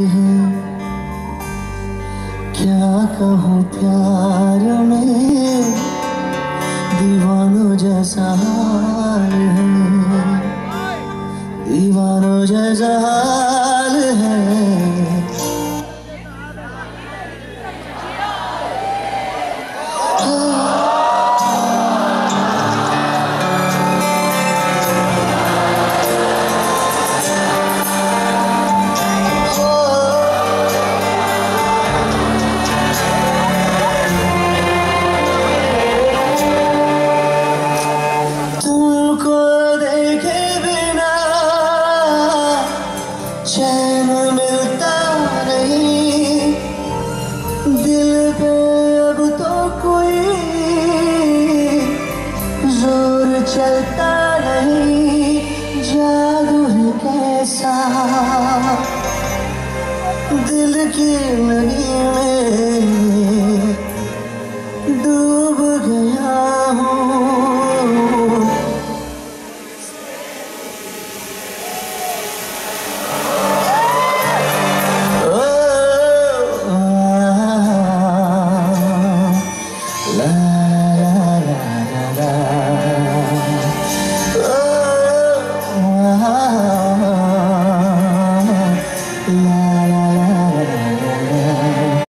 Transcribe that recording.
क्या कहूँ प्यार में? दीवानों जैसा हाल है। दीवानों जैसा हाल है। चैन मिलता नहीं। दिल पे अब तो कोई ज़ोर चलता नहीं। जादू कैसा? दिल की नदी में